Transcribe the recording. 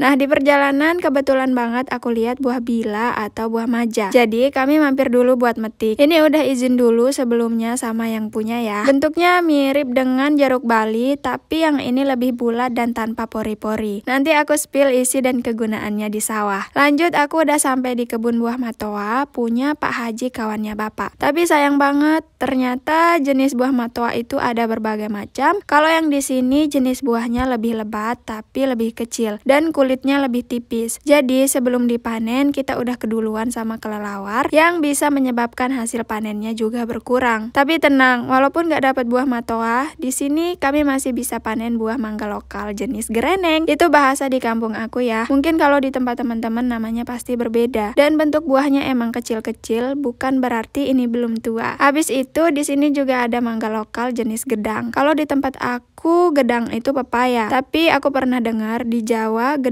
Nah, di perjalanan kebetulan banget aku lihat buah bila atau buah maja. Jadi, kami mampir dulu buat metik. Ini udah izin dulu sebelumnya sama yang punya ya. Bentuknya mirip dengan jeruk bali, tapi yang ini lebih bulat dan tanpa pori-pori. Nanti aku spill isi dan kegunaannya di sawah. Lanjut, aku udah sampai di kebun buah matoa, punya Pak Haji kawannya Bapak. Tapi sayang banget, ternyata jenis buah matoa itu ada berbagai macam. Kalau yang di sini jenis buahnya lebih lebat, tapi lebih kecil. Dan kulitnya lebih tipis. Jadi sebelum dipanen kita udah keduluan sama kelelawar yang bisa menyebabkan hasil panennya juga berkurang. Tapi tenang, walaupun nggak dapat buah matoa, di sini kami masih bisa panen buah mangga lokal jenis gereneng. Itu bahasa di kampung aku ya. Mungkin kalau di tempat teman-teman namanya pasti berbeda. Dan bentuk buahnya emang kecil-kecil, bukan berarti ini belum tua. Habis itu di sini juga ada mangga lokal jenis gedang. Kalau di tempat aku gedang itu pepaya, tapi aku pernah dengar di Jawa gedang